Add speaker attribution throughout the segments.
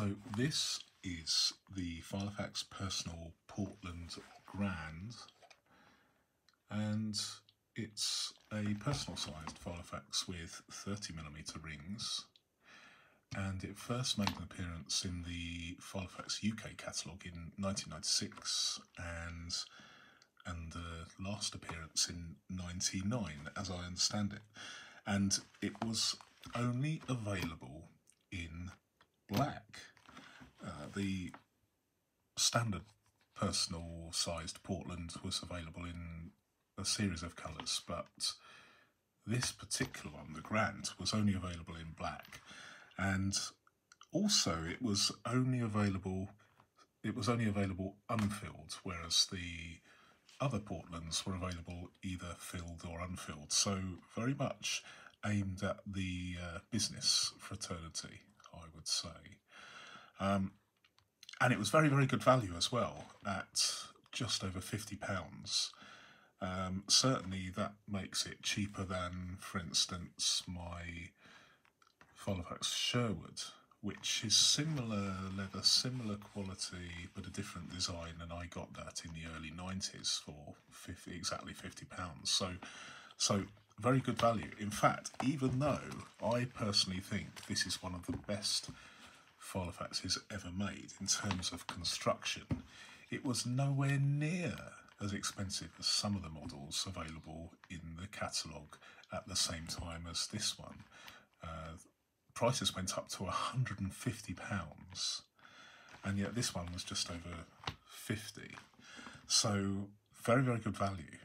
Speaker 1: So this is the Filofax Personal Portland Grand and it's a personal sized Filofax with 30mm rings and it first made an appearance in the Filofax UK catalogue in 1996 and and the last appearance in 99 as I understand it. And it was only available in black uh, the standard personal sized Portland was available in a series of colours but this particular one the Grand was only available in black. And also it was only available it was only available unfilled whereas the other Portlands were available either filled or unfilled. So very much aimed at the uh, business fraternity I would say um, and it was very very good value as well at just over 50 pounds um, certainly that makes it cheaper than for instance my Filofax Sherwood, which is similar leather, similar quality, but a different design, and I got that in the early 90s for 50, exactly 50 pounds. So, so very good value. In fact, even though I personally think this is one of the best Filofaxes ever made in terms of construction, it was nowhere near as expensive as some of the models available in the catalogue at the same time as this one. Uh, prices went up to 150 pounds and yet this one was just over 50 so very very good value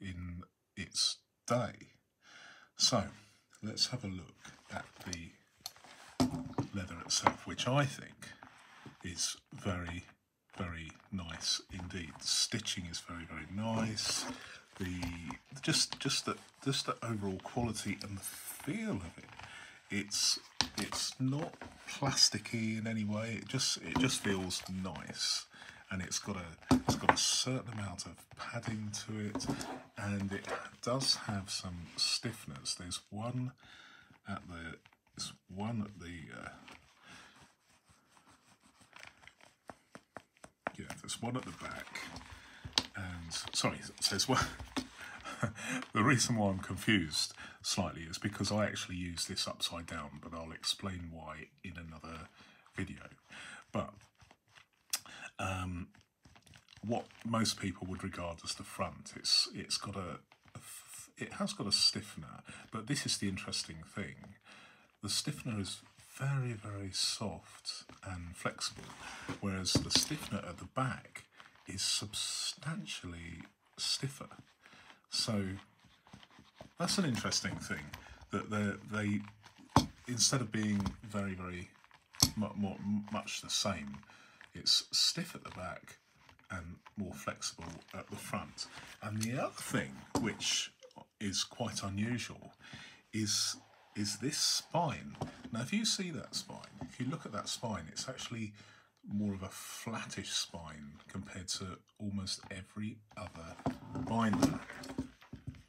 Speaker 1: in its day. So let's have a look at the itself which I think is very very nice indeed the stitching is very very nice the just just the just the overall quality and the feel of it it's it's not plasticky in any way. It just it just feels nice, and it's got a it's got a certain amount of padding to it, and it does have some stiffness. There's one at the there's one at the uh, yeah there's one at the back, and sorry there's one. the reason why I'm confused slightly is because I actually use this upside down, but I'll explain why in another video. But um, what most people would regard as the front, it's it's got a, a it has got a stiffener, but this is the interesting thing. The stiffener is very, very soft and flexible, whereas the stiffener at the back is substantially stiffer. So that's an interesting thing that they instead of being very very more, much the same, it's stiff at the back and more flexible at the front. And the other thing, which is quite unusual, is is this spine. Now, if you see that spine, if you look at that spine, it's actually more of a flattish spine compared to almost every other binder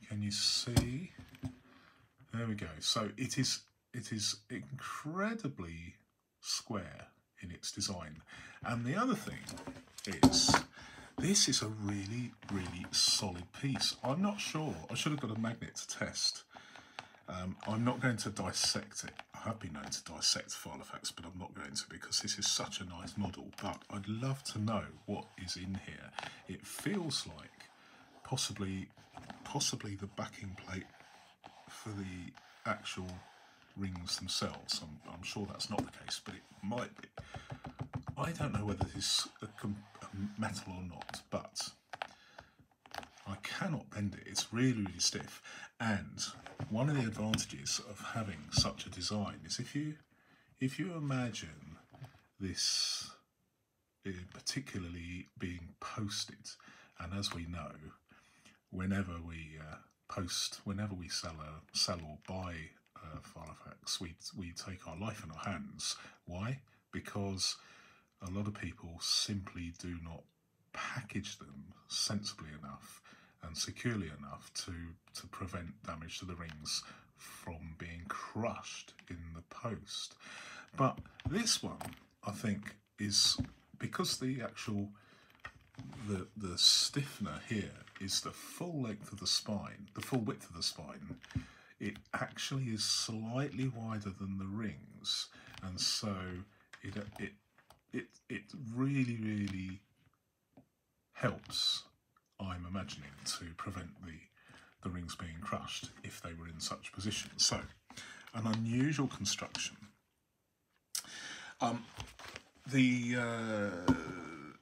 Speaker 1: can you see? There we go. So it is it is incredibly square in its design. And the other thing is this is a really, really solid piece. I'm not sure. I should have got a magnet to test. Um, I'm not going to dissect it. I have been known to dissect Filofax, but I'm not going to because this is such a nice model. But I'd love to know what is in here. It feels like possibly possibly the backing plate for the actual rings themselves. I'm, I'm sure that's not the case, but it might be. I don't know whether this is a metal or not, but I cannot bend it. It's really, really stiff. And one of the advantages of having such a design is if you if you imagine this uh, particularly being posted, and as we know, whenever we uh, post, whenever we sell a sell or buy uh, Filofax, we we take our life in our hands. Why? Because a lot of people simply do not package them sensibly enough and securely enough to to prevent damage to the rings from being crushed in the post. But this one, I think is because the actual the the stiffener here is the full length of the spine, the full width of the spine. It actually is slightly wider than the rings, and so it it it it really really helps. I'm imagining to prevent the the rings being crushed if they were in such position. So, an unusual construction. Um, the uh,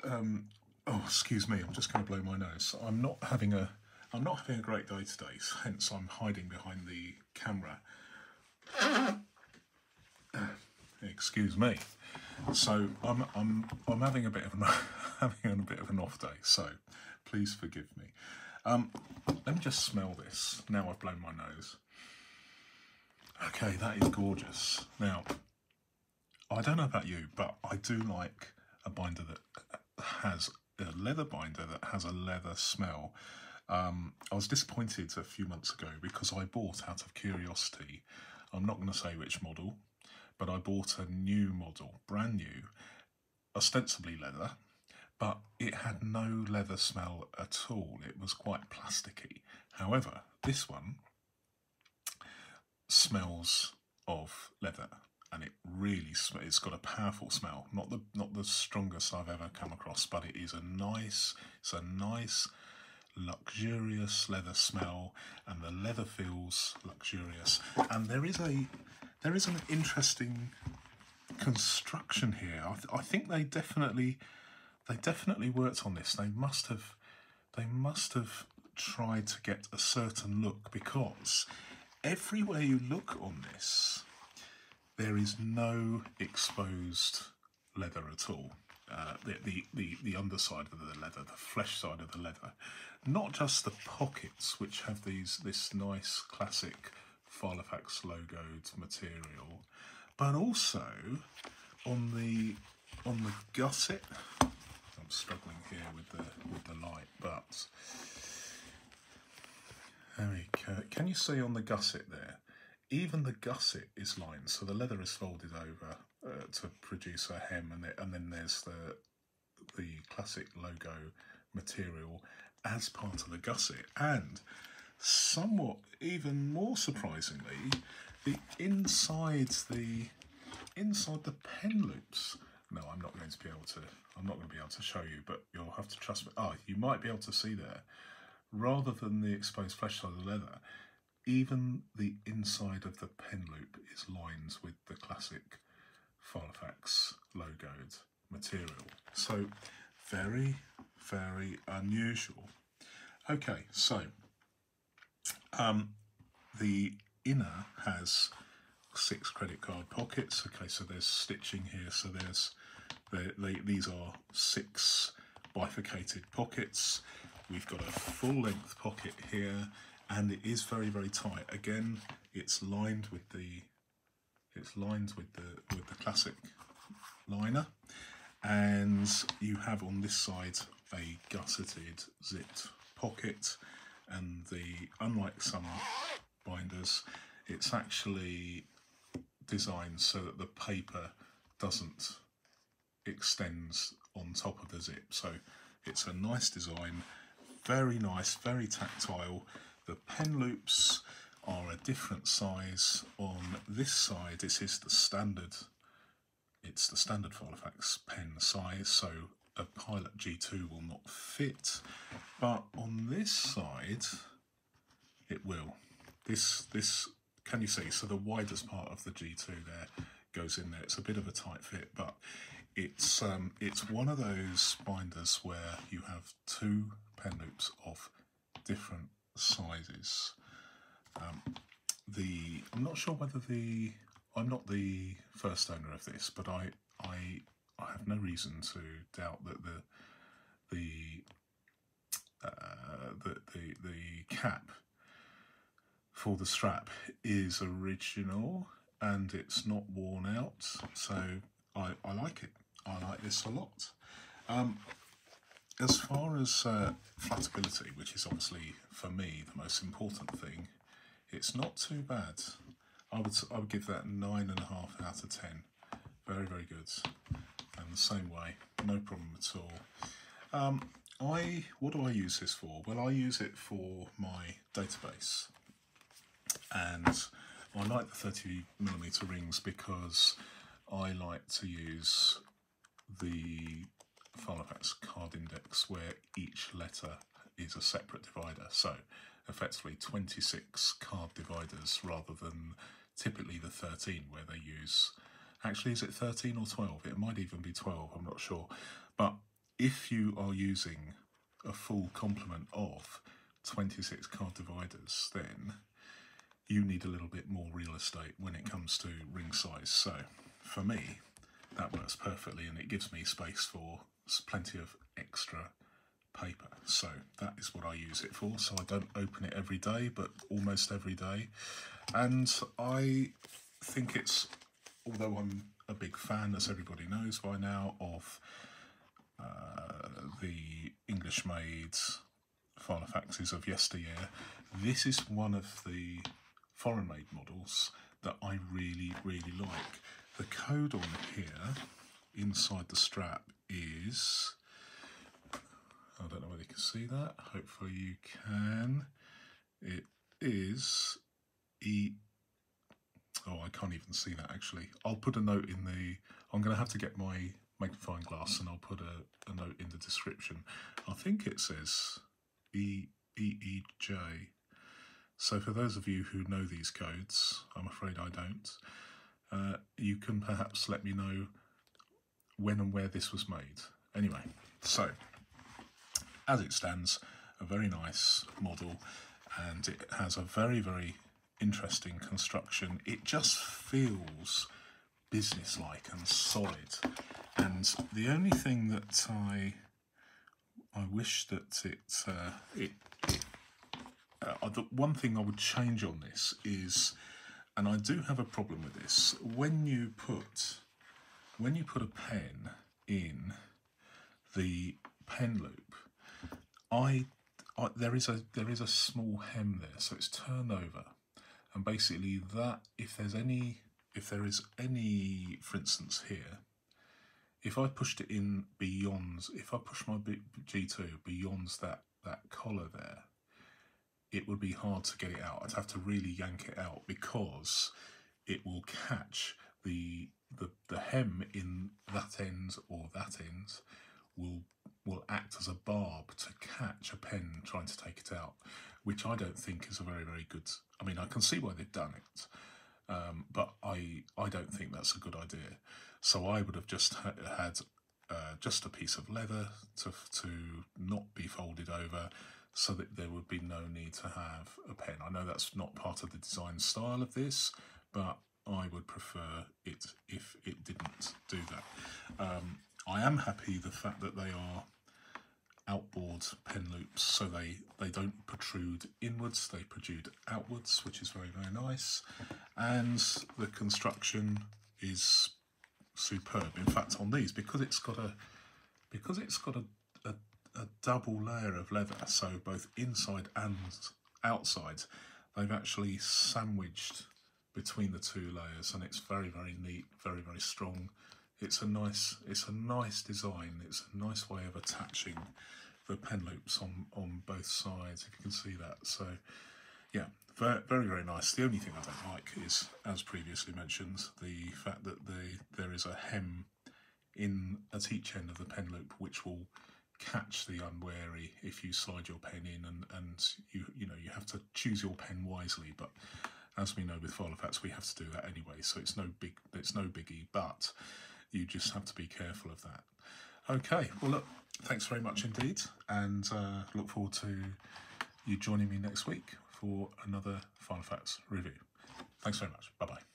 Speaker 1: um, oh, excuse me, I'm just going to blow my nose. I'm not having a I'm not having a great day today, hence I'm hiding behind the camera. excuse me. So I'm I'm I'm having a bit of an having a bit of an off day. So please forgive me. Um, let me just smell this. Now I've blown my nose. Okay, that is gorgeous. Now, I don't know about you, but I do like a binder that has a leather binder that has a leather smell. Um, I was disappointed a few months ago because I bought out of curiosity, I'm not going to say which model, but I bought a new model, brand new, ostensibly leather, but it had no leather smell at all. It was quite plasticky. However, this one smells of leather and it really it's got a powerful smell not the not the strongest i've ever come across but it is a nice it's a nice luxurious leather smell and the leather feels luxurious and there is a there is an interesting construction here i, th I think they definitely they definitely worked on this. They must have they must have tried to get a certain look because everywhere you look on this, there is no exposed leather at all. Uh, the, the, the, the underside of the leather, the flesh side of the leather, not just the pockets, which have these this nice classic Filofax logoed material, but also on the on the gusset I'm struggling here with the with the light, but there we go. Can you see on the gusset there? Even the gusset is lined, so the leather is folded over uh, to produce a hem, and, it, and then there's the the classic logo material as part of the gusset, and somewhat even more surprisingly, the inside the inside the pen loops. No, I'm not going to be able to I'm not going to be able to show you, but you'll have to trust me. Oh, you might be able to see there, rather than the exposed flesh side of the leather, even the inside of the pen loop is lined with the classic Filofax logoed material. So very, very unusual. Okay, so um, the inner has six credit card pockets. Okay, so there's stitching here. So there's they, these are six bifurcated pockets. We've got a full length pocket here and it is very, very tight. Again, it's lined with the it's lined with the with the classic liner and you have on this side a gusseted zipped pocket and the unlike some binders it's actually designed so that the paper doesn't extends on top of the zip. So it's a nice design, very nice, very tactile. The pen loops are a different size. On this side, this is the standard, it's the standard Filofax pen size, so a Pilot G2 will not fit. But on this side, it will. This, this, can you see? So the widest part of the G2 there goes in there. It's a bit of a tight fit, but it's um, it's one of those binders where you have two pen loops of different sizes. Um, the I'm not sure whether the I'm not the first owner of this, but I I I have no reason to doubt that the the uh, the, the the cap for the strap is original and it's not worn out, so I, I like it. I like this a lot. Um, as far as uh, which is obviously for me the most important thing, it's not too bad. I would I would give that nine and a half out of ten. Very very good. The same way, no problem at all. Um, I what do I use this for? Well, I use it for my database, and I like the 30 millimeter rings because I like to use the Filofax card index where each letter is a separate divider. So effectively 26 card dividers rather than typically the 13 where they use actually is it 13 or 12 it might even be 12 i'm not sure but if you are using a full complement of 26 card dividers then you need a little bit more real estate when it comes to ring size so for me that works perfectly and it gives me space for plenty of extra paper. So that is what I use it for. So I don't open it every day, but almost every day. And I think it's, although I'm a big fan, as everybody knows by now, of uh, the English made Filofaxes of yesteryear, this is one of the foreign made models that I really, really like. The code on here inside the strap is I don't know whether you can see that. Hopefully you can. It is E. Oh, I can't even see that actually. I'll put a note in the. I'm going to have to get my magnifying glass and I'll put a, a note in the description. I think it says E E E J. So for those of you who know these codes, I'm afraid I don't. Uh, you can perhaps let me know when and where this was made. Anyway, so as it stands, a very nice model and it has a very, very interesting construction. It just feels businesslike and solid. And the only thing that I I wish that it uh, it, it uh, the one thing I would change on this is, and I do have a problem with this. When you put when you put a pen in the pen loop, I, I there is a there is a small hem there, so it's turned over, and basically that if there's any if there is any, for instance here, if I pushed it in beyond, if I push my G2 beyond that, that collar there, it would be hard to get it out. I'd have to really yank it out because it will catch the, the, the hem in that end or that end will will act as a barb to catch a pen trying to take it out, which I don't think is a very, very good. I mean, I can see why they've done it, um, but I I don't think that's a good idea. So I would have just ha had uh, just a piece of leather to to not be folded over, so that there would be no need to have a pen. I know that's not part of the design style of this, but I would prefer it if it didn't do that. Um, I am happy the fact that they are outboard pen so they they don't protrude inwards they protrude outwards which is very very nice. And the construction is superb. In fact on these because it's got a because it's got a, a, a double layer of leather so both inside and outside they've actually sandwiched between the two layers and it's very very neat very very strong. It's a nice it's a nice design. It's a nice way of attaching the pen loops on on both sides if you can see that. So yeah very very, nice. The only thing i don't like is as previously mentioned the fact that the there is a hem in at each end of the pen loop which will catch the unwary if you slide your pen in and and you you know you have to choose your pen wisely. But as we know with Filofax we have to do that anyway so it's no big it's no biggie but you just have to be careful of that. Okay, well, look, thanks very much indeed, and uh, look forward to you joining me next week for another Filofax review. Thanks very much. Bye bye.